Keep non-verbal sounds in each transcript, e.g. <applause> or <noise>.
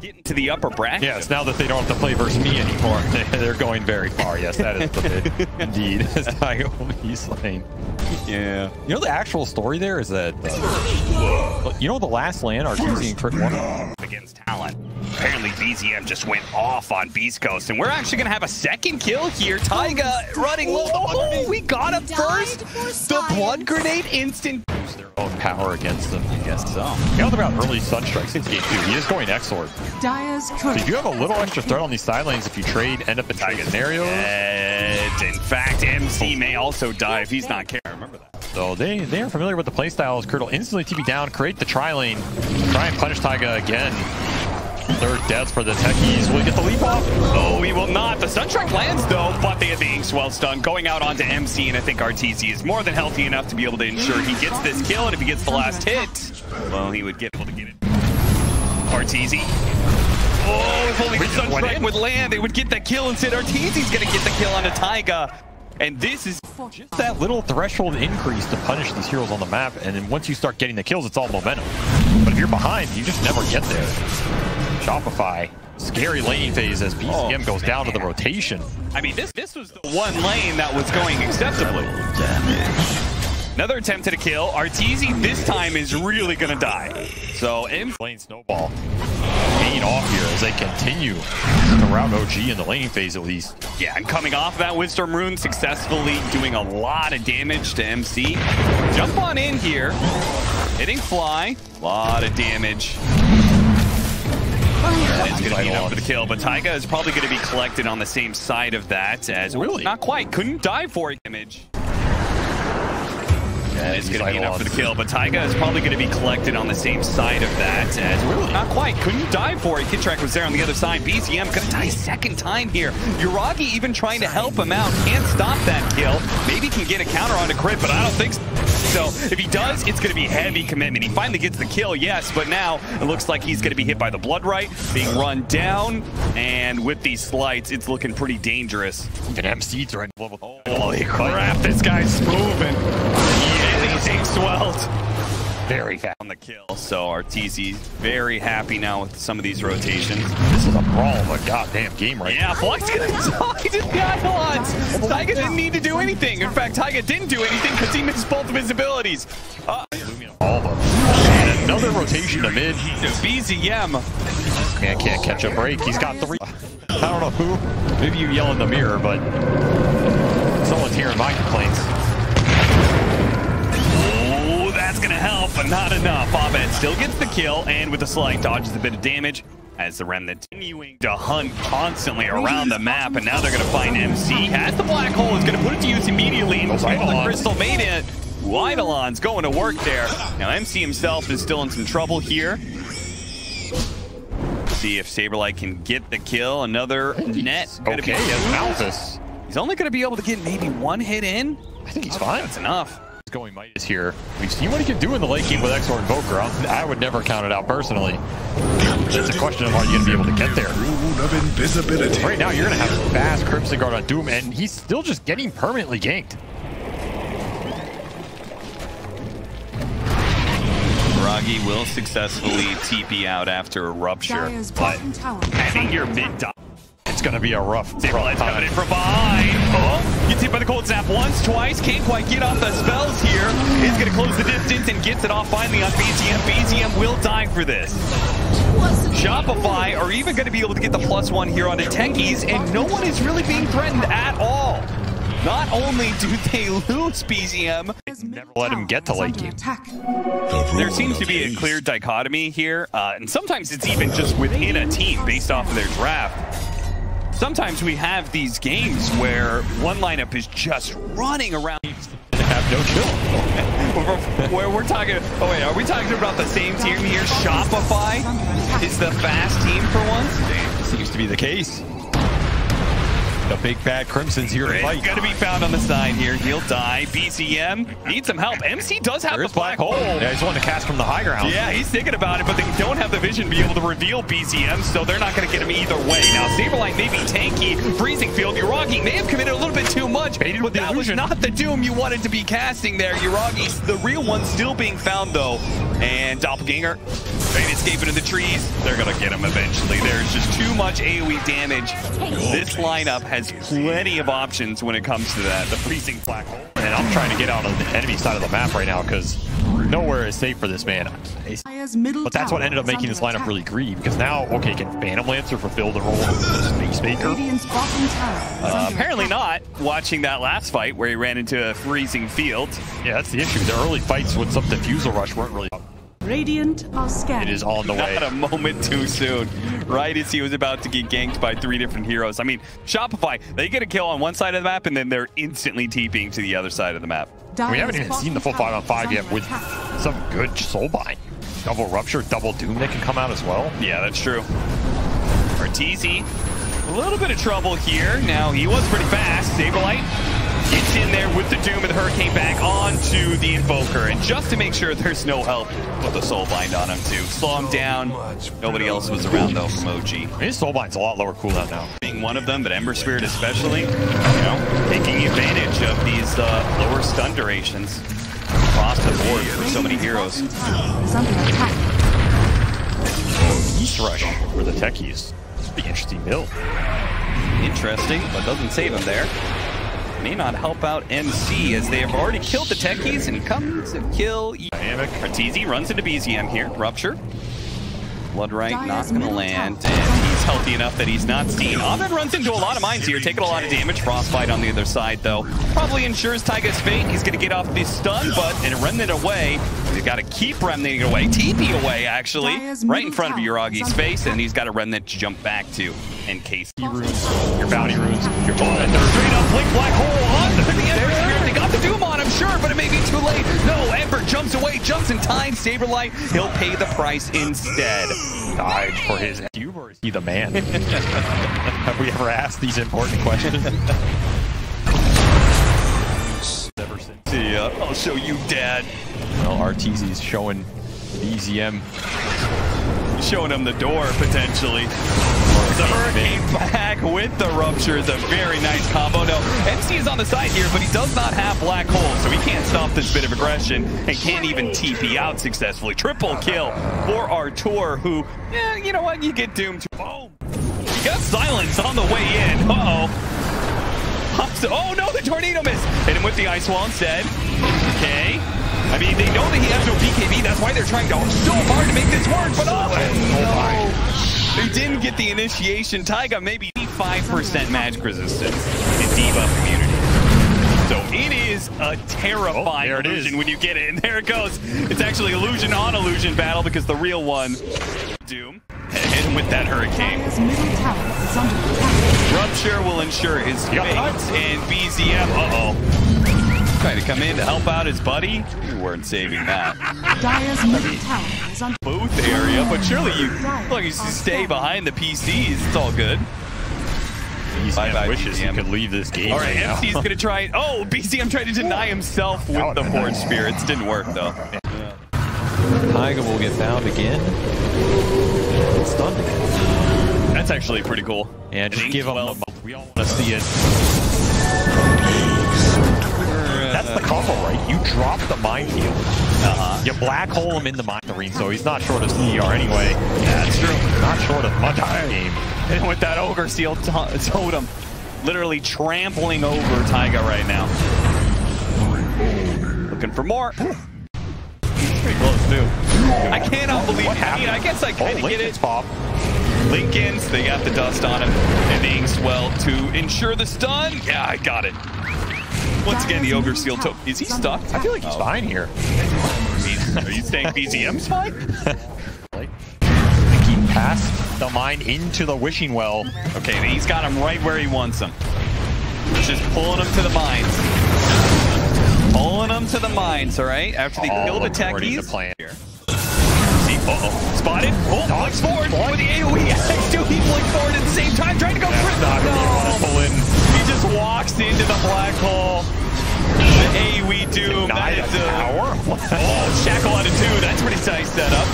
Getting to the upper bracket. Yes, now that they don't have to play versus me anymore, <laughs> they're going very far. Yes, that is the bit. <laughs> Indeed. <laughs> As Taiga will be slain. Yeah. You know the actual story there is that, uh, you know the last land RTZ and Crit won? Against Talon. Apparently BZM just went off on Beast Coast, and we're actually gonna have a second kill here. Taiga running low. Oh, we got him first. The blood grenade instant. Use their own power against them. I guess so. You know about early Sunstrikes into game two. He is going X-Sword. Dyer's So you do have a little extra threat on these side lanes if you trade, end up in trade scenarios. And in fact, MC oh. may also die if he's not careful. Remember that. So they, they are familiar with the playstyles. Kurt will instantly TP down, create the tri-lane, try and punish Taiga again. Third death for the techies. Will he get the leap off? Oh, he will not. The Sunstrike lands, though, but they have the Inkswell stun going out onto MC, and I think RTZ is more than healthy enough to be able to ensure he gets this kill, and if he gets the last hit, well, he would get able to get it. RTZ. Oh, if only the We just Sunstrike would land, they would get the kill instead. RTZ's gonna get the kill onto Taiga. And this is Just that little threshold increase to punish these heroes on the map, and then once you start getting the kills, it's all momentum. But if you're behind, you just never get there. Shopify, scary lane phase as BZM goes down to the rotation. I mean, this this was the one lane that was going acceptably. Another attempt at a kill. Arteezy this time is really gonna die. So M Lane snowball paying off here as they continue to route OG in the lane phase at least. yeah, and coming off that Windstorm Rune successfully doing a lot of damage to MC. Jump on in here. Hitting fly. A lot of damage. It's gonna be enough for the kill, but Taiga is probably gonna be collected on the same side of that as Really? not quite. Couldn't die for it Image. And it's going to be enough for the kill, but Taiga is probably going to be collected on the same side of that as really not quite. Couldn't die for it. Kitrak was there on the other side. BZM going to die second time here. Yuragi even trying to help him out. Can't stop that kill. Maybe can get a counter on a crit, but I don't think so. So if he does, it's going to be heavy commitment. He finally gets the kill, yes, but now it looks like he's going to be hit by the Blood Rite, being run down, and with these slights, it's looking pretty dangerous. And MC to level. Holy crap, this guy's moving. He takes Swelt Very fast. on the kill. So RTZ very happy now with some of these rotations. This is a brawl of a goddamn game right Yeah, Flux gonna <laughs> die to the Eidolons. Taiga didn't need to do anything. In fact, Taiga didn't do anything because he missed both of his abilities. Uh. All of another rotation to mid. BZM. Man can't catch a break. He's got three. I don't know who. Maybe you yell in the mirror, but someone's hearing my complaints. But not enough. Abed still gets the kill, and with a slight dodges a bit of damage as the Remnant continuing to hunt constantly around the map, and now they're gonna find MC. Has the black hole, is gonna put it to use immediately, and the crystal made it. Eidolon's going to work there. Now MC himself is still in some trouble here. See if Saberlight can get the kill. Another net. Okay, be as Malthus. He's only gonna be able to get maybe one hit in. I think he's fine. That's enough. He's going Midas here. We've seen what he can do in the late game with Exor and Voker. I would never count it out personally. It's a question of are you going to be able to get there. Of invisibility. Right now, you're going to have fast Crimson Guard on Doom, and he's still just getting permanently ganked. Ragi will successfully TP out after a rupture, but bottom tower. having your mid dot. It's going to be a rough, Saberlight's coming in from behind. Oh, gets hit by the cold snap once, twice. Can't quite get off the spells here. He's going to close the distance and gets it off finally on BZM. BZM will die for this. Shopify are even going to be able to get the plus one here on the Techies, and no one is really being threatened at all. Not only do they <laughs> lose BZM, Never let him get to late game. There seems to be a clear dichotomy here, uh, and sometimes it's even just within a team based off of their draft. Sometimes we have these games where one lineup is just running around. Have no chill. <laughs> where we're talking, oh wait, are we talking about the same team here? Shopify is the fast team for once? Seems to be the case. The big bad Crimson's here to fight. gonna be found on the side here. He'll die. BZM needs some help. MC does have There's the black hole. Yeah, he's wanting to cast from the high ground. Yeah, he's thinking about it, but they don't have the vision to be able to reveal BZM, so they're not going to get him either way. Now, Saberlight may be tanky, Freezing Field, Yuragi may have committed a little bit too much, Baited but with the that illusion. was not the Doom you wanted to be casting there. Yuragi's the real one still being found, though. And Doppelganger, Trying to escape the trees. They're going to get him eventually. There's just too much AoE damage. This lineup has plenty of options when it comes to that. The freezing black hole. And I'm trying to get out on the enemy side of the map right now because nowhere is safe for this man. But that's what ended up making this lineup really greedy because now, okay, can Phantom Lancer fulfill the role of Space Maker? Uh, apparently not. Watching that last fight where he ran into a freezing field. Yeah, that's the issue. The early fights with some Diffusal Rush weren't really... Radiant are scanning. It is on the way. Not a moment too soon. Right as he was about to get ganked by three different heroes. I mean, Shopify, they get a kill on one side of the map and then they're instantly TPing to the other side of the map. We haven't even seen the full 5 on 5 yet with some good Soulbind. Double Rupture, double Doom that can come out as well. Yeah, that's true. Arteezy, a little bit of trouble here. Now, he was pretty fast. Saberlight gets in there with the Doom and the Hurricane back onto the Invoker. And just to make sure there's no help, put the Soulbind on him too. Slow him down. Nobody else was around though from OG. His Soulbind's a lot lower cooldown now. Being one of them, but Ember Spirit especially, you know, taking advantage of these uh, lower stun durations across the board for so many heroes. East Rush for the techies. Would be interesting build. Interesting, but doesn't save him there. May not help out MC as they have already killed the techies and comes to kill Dynamic. Arteezy runs into BZM here. Rupture. Bloodrite not going to land, and he's healthy enough that he's not seen. Ahmed runs into a lot of mines here, taking a lot of damage. Frostbite on the other side, though. Probably ensures Taiga's fate. He's going to get off the stun, but and Remnant away. He's got to keep Remnant away. TP away, actually. Right in front of Yuragi's face, and he's got a Remnant to jump back to in case. Runes, your bounty runes, your bullet. And they're straight up Blink Black Hole on the Ember Spirit. They got the Doom on him, sure, but it may be too late. No, Ember jumps away, jumps in time. Saberlight, he'll pay the price instead. Died for his cube, or is he the man? <laughs> Have we ever asked these important questions? Ever since. Yeah, I'll show you, Dad. Well, Arteezy's showing BZM. Showing him the door, potentially. The Hurricane back with the Rupture is a very nice combo. No, MC is on the side here, but he does not have Black Hole, so he can't stop this bit of aggression and can't even TP out successfully. Triple kill for Artur, who, yeah, you know what? You get doomed to. Boom! He got silence on the way in. Uh-oh. Oh no, the tornado miss! Hit him with the ice wall instead. Okay. I mean, they know that he has no BKB. That's why they're trying to so hard to make this work. But oh, didn't get the initiation. Taiga maybe 5% magic resistance in D.Va community. So it is a terrifying oh, illusion when you get it. <laughs> And there it goes. It's actually illusion on illusion battle because the real one, Doom, hit him with that Hurricane. Rupture will ensure his fate. And BZM, uh-oh. Trying to come in to help out his buddy. You weren't saving that. Dire's middle tower is under Booth area, but surely you, look, you stay behind the PCs. It's all good. BZM Bye-bye, wishes BZM. he could leave this game All right, right now. MC's gonna try. Oh, BZM tried to deny himself with the Forge Spirits. Didn't work though. Taiga will get found again. Stunned again. That's actually pretty cool. Yeah, just give him well. a We all want to see it. That's the combo, right? You drop the minefield. Uh-huh. You black hole him in the mine ring, so he's not short of CR anyway. Yeah, That's true. Not short of much in game. And with that Ogre Seal to- totem, literally trampling over Taiga right now. Looking for more. Pretty close too. I cannot believe. I mean, I guess I Oh, kind of get it. pop. Lincoln's, they got the dust on him, and being swell to ensure the stun. Yeah, I got it. Once again, the Ogre Seal totem. Is he stuck? I feel like he's oh. fine here. Are you saying BZM's fine? Like, keep past the mine into the wishing well. Okay, he's got him right where he wants him. He's just pulling him to the mines. Pulling him to the mines, all right? After they kill the techies. plan. See, uh-oh. Spotted. Oh, blinks forward with the AoE. X2, he blinks forward at the same time, trying to go for it. Not gonna be able to No. Pull in. He just walks into the black hole. The AoE Doom. That Denied is a power. <laughs> Oh, Shackle out of two. That's pretty nice setup.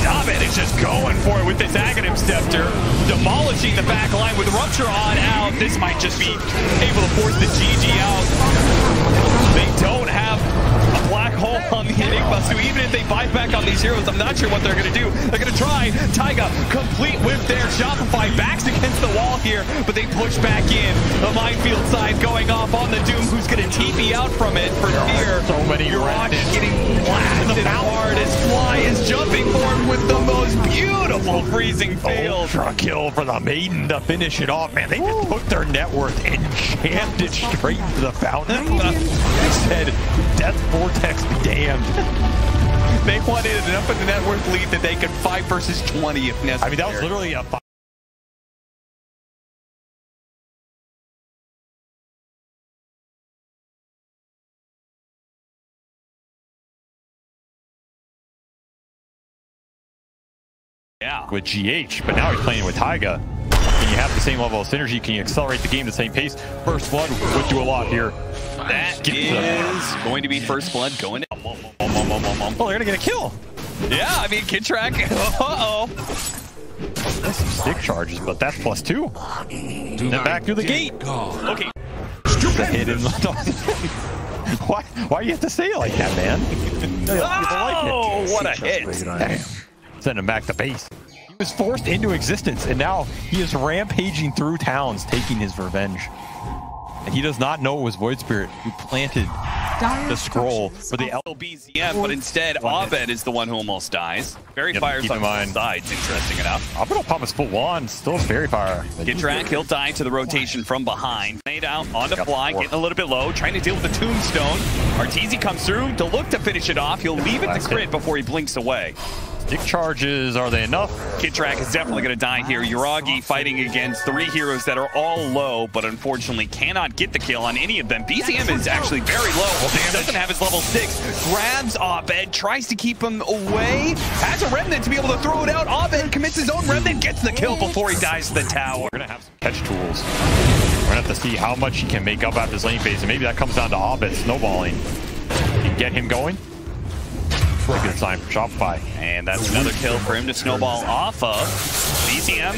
Abed is just going for it with this Aghanim Scepter, demolishing the back line with Rupture on out. This might just be able to force the GG out. They don't have hole on the Enigma, so even if they bite back on these heroes, I'm not sure what they're going to do. They're going to try. Taiga, complete with their Shopify backs against the wall here, but they push back in. The minefield side going off on the Doom, who's going to TP out from it for fear. so many Urage rounds. getting blasted hard as Fly is jumping for him with the most beautiful freezing fail. Ultra kill for the maiden to finish it off, man. They just took their net worth and jammed it straight into the fountain. They said, Death Vortex be <laughs> damned. They wanted enough of the net worth lead that they could 5 versus 20 if necessary. I mean, that was literally a five. Yeah. with GH, but now he's playing with Taiga. Can you have the same level of synergy? Can you accelerate the game at the same pace? First Blood would do a lot here. That Get is going to be first blood going. Oh, they're gonna get a kill. Yeah, I mean, Kitrak. <laughs> Uh-oh. That's some stick charges, but that's plus two. Do Then back through the gate. Okay. The hidden. <laughs> why? Why do you have to say it like that, man? <laughs> Oh, what a hit. Damn. Send him back to base. He was forced into existence, and now he is rampaging through towns, taking his revenge. And he does not know it was Void Spirit who planted the scroll for the L. BZM, but instead, Abed is the one who almost dies. Very Yep, fires keep on in both mind. sides, interesting enough. I'm gonna pop his full wand. Still very fire. Kitrak, he'll die to the rotation from behind. Made out on the fly, getting a little bit low, trying to deal with the tombstone. Arteezy comes through to look to finish it off. He'll leave it to Last crit before he blinks away. Stick charges, are they enough? Kitrak is definitely going to die here. Yuragi fighting against three heroes that are all low, but unfortunately cannot get the kill on any of them. BZM is actually very low. Doesn't have his level six. Grabs Abed, tries to keep him away. Has a remnant to be able to throw it out. Abed commits his own remnant, gets the kill before he dies to the tower. We're gonna have some catch tools. We're gonna have to see how much he can make up after his lane phase, and maybe that comes down to Abed snowballing. Can get him going. Good sign for Shopify. And that's another kill for him to snowball off of. BZM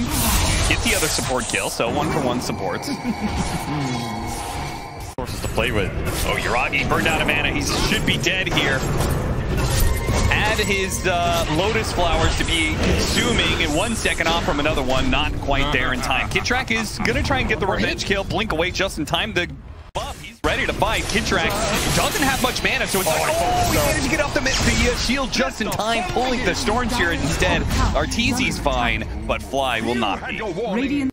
get the other support kill, so one for one supports. <laughs> Sources to play with. Oh, Yuragi burned out of mana. He should be dead here. Add his uh, Lotus Flowers to be consuming and one second off from another one. Not quite there in time. Kitrak is going to try and get the revenge kill. Blink away just in time. The ready to fight. Kid doesn't have much mana, so it's like, oh, he managed to get off the, the uh, shield just in time, pulling the Storm Spirit instead. Arteezy's fine, but Fly will not be. Radiant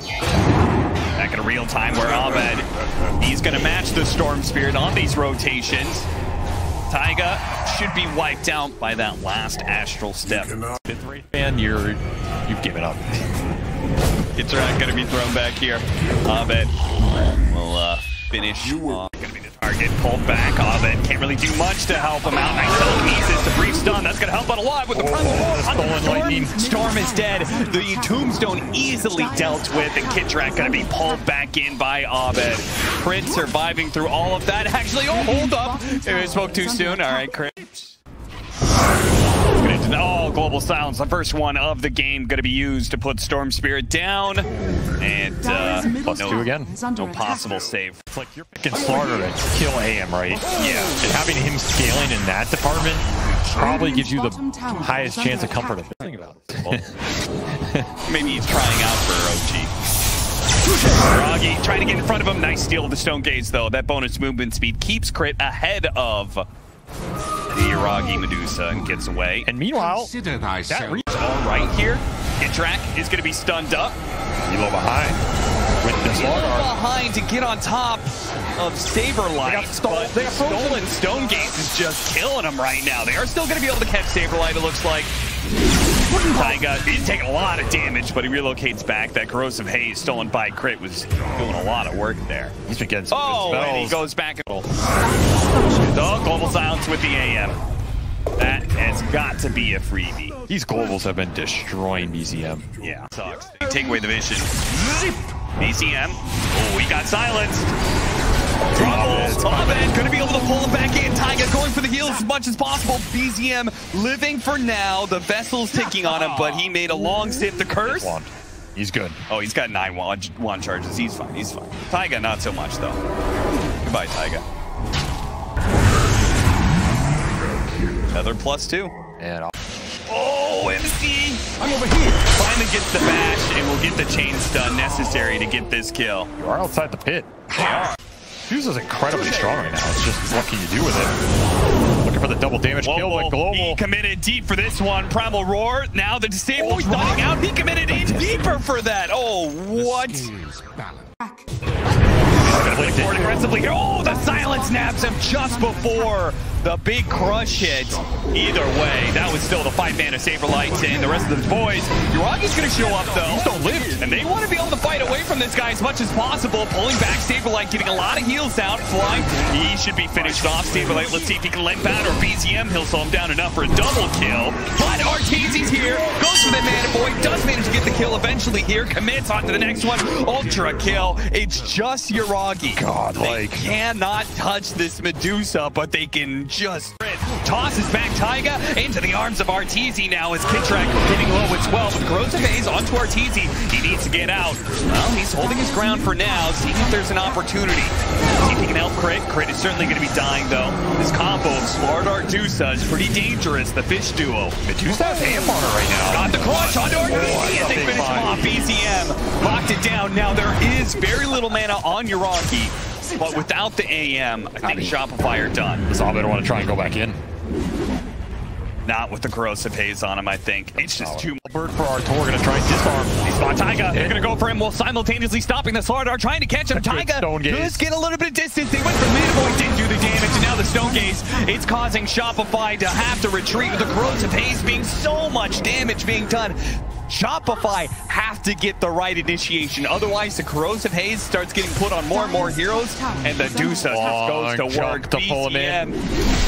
Back in real time where Abed, he's going to match the Storm Spirit on these rotations. Taiga should be wiped out by that last Astral Step. Fifth rate fan, you're you've given up. It's not going to be thrown back here. Abed will uh, finish. Going to be the target. Pulled back. Ahmed can't really do much to help him out. Nice telekinesis to brief stun. That's going to help out a lot with the Oh, the stolen lightning. Storm. Is dead. The Tombstone easily dealt with, and Kitrak going to be pulled back in by Abed. Crit surviving through all of that. Actually, oh, hold up. I spoke too soon. All right, Crit. Oh, global silence. The first one of the game going to be used to put Storm Spirit down. And uh, Dire's middle plus two again? no possible save. It's like you're picking Slardar to kill AM, right? Yeah. And having him scaling in that department probably gives you the highest chance of comfort of thinking about it. <laughs> Maybe he's trying out for OG. Roggy trying to get in front of him. Nice steal of the Stone Gaze, though. That bonus movement speed keeps Crit ahead of the Yuragi Medusa and gets away. And meanwhile, Consider that thyself. reach all right here. Kitrak is going to be stunned up. Elo behind with the A behind to get on top of Saberlight. They got stole- but they got stolen Stone Gaze is just killing them right now. They are still going to be able to catch Saberlight, it looks like. Taiga, he's taking a lot of damage, but he relocates back. That corrosive haze stolen by Crit was doing a lot of work there. He's been getting some Oh, good and he goes back. And... Oh, global silence with the AM. That has got to be a freebie. These globals have been destroying BZM. Yeah, sucks. Take away the vision. Zip. BZM. Oh, he got silenced. Troubles. Oh, Abed gonna be able to pull him back in. Taiga going for the heals as much as possible. BZM living for now. The vessel's ticking on him, but he made a long sip. The curse. Wand. He's good. Oh, he's got nine wand, wand charges. He's fine. He's fine. Taiga, not so much though. Goodbye, Taiga. Another plus two. And I'll Oh, MC! I'm over here. Finally gets the bash, and will get the chain stun necessary to get this kill. you are outside the pit. Fuse is incredibly strong right now. It's just what can you do with it? Looking for the double damage Whoa, kill whoa, with Global. He committed deep for this one. Primal Roar. Now the disable's oh, running out. He committed in deeper for that. Oh, what? Forward aggressively here. Oh, the silence naps him just before the big crush hit. Either way, that was still the five mana Saberlight and the rest of the boys. Yuragi's going to show up though. Don't live. And they want from this guy as much as possible. Pulling back Saberlight, getting a lot of heals out. Flying. He should be finished off. Saberlight, let's see if he can let or BZM, he'll slow him down enough for a double kill. But Arteezy's here. Goes for the mana boy. Does manage to get the kill eventually here. Commits on to the next one. Ultra kill. It's just Yuragi. God, They like- cannot touch this Medusa, but they can just tosses back Taiga into the arms of Arteezy now as Kitrak getting low as well. With Groza Phase onto Arteezy, he needs to get out. Well, he's holding his ground for now, seeing if there's an opportunity. See if he can help Crit. Crit is certainly going to be dying though. This combo of Smart Ardusa is pretty dangerous. The fish duo. Medusa has on her right now. Got the clutch onto Arteezy a they finish him off. BZM locked it down. Now there is very little mana on Yuragi. But without the AM, I think Shopify are done. Does Abed want to try and go back in? Not with the corrosive haze on him, I think. It's just too much. Bird for Artor, going to try and disarm. He's spot Taiga. They're going to go for him while simultaneously stopping the Slardar, trying to catch him. Taiga does get a little bit of distance. They went for Leader Boy, didn't do the damage, and now the Stone Gaze. It's causing Shopify to have to retreat with the corrosive haze being so much damage being done. Shopify have to get the right initiation. Otherwise, the corrosive haze starts getting put on more and more heroes, and the Dusa just goes to work. to pull him in.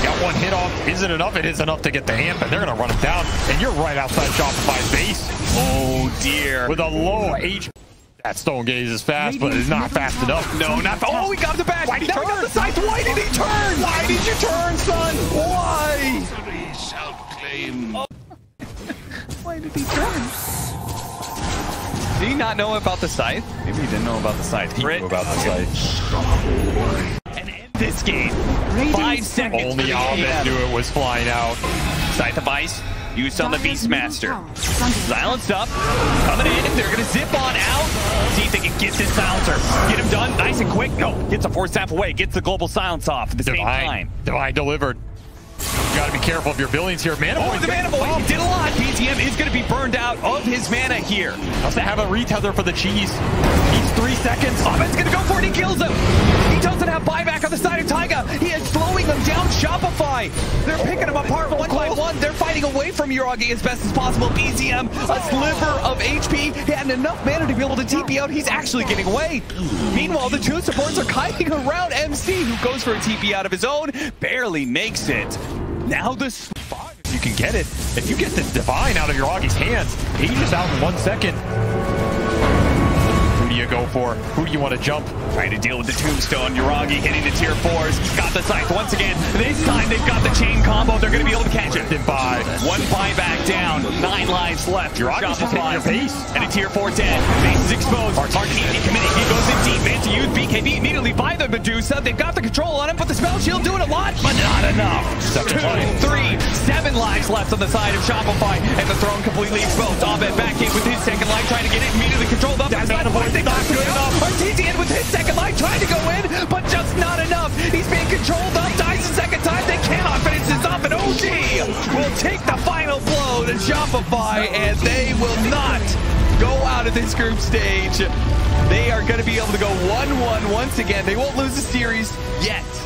Got one hit off. Isn't enough. It is enough to get the amp, and they're going to run him down. And you're right outside Shopify's base Oh, dear. with a low H. That Stone Gaze is fast, but it's not fast enough. No, not. Oh, he got the back. Why did he turn? the sides. Why did he turn? Why did you turn, son? Why? Why did he turn? Did he not know about the scythe? Maybe he didn't know about the scythe. He Crit. about the scythe. And end this game. Radiant Five seconds. Only for the Ahmed game. knew it was flying out. Scythe of Vyse. Used on the Beastmaster. Tower is under Silenced up. Coming in. They're going to zip on out. See if they can get this silencer. Get him done nice and quick. No. Gets a force tap away. Gets the global silence off at the same Divine. time. Divine delivered. You got to be careful of your billings here. Mana Oh, Boy's the mana boy he did a lot. BZM is going to be burned out of his mana here. Has to have a retether for the cheese. He's three seconds. Ahmed's going to go for it. He kills him. He doesn't have buyback on the side of Taiga. He is slowing them down. Shopify. They're picking him apart one by one. They're fighting away from Yuragi as best as possible. BZM, a sliver of HP. He had enough mana to be able to TP out. He's actually getting away. Meanwhile, the two supports are kiting around MC, who goes for a TP out of his own. Barely makes it. Now the spot. You can get it. If you get this Divine out of your Augie's hands, he's just out in one second. Who do you go for? Who do you want to jump? Trying to deal with the tombstone. Yuragi hitting the tier fours. Got the scythe once again. This time they've got the chain combo. They're going to be able to catch it. Buy. One buyback down. Nine lives left. Yuragi's just hitting your face. And a tier four dead. Base is exposed. Martini committing. He goes in deep. Man to use BKB by the Medusa. They've got the control on him, but the spell shield doing a lot, but not enough. Two, three, seven lives left on the side of Shopify, and the throne completely exposed. Abed back in with his second life, trying to get it immediately controlled up. That's not enough. they Not good enough. Arteezy with his second life, trying to go in, but just not enough. He's being controlled up, dies the second time. They cannot finish this off, and OG will take the final blow to Shopify, and they will not go out of this group stage. They are going to be able to go 1-1 once again. They won't lose the series yet.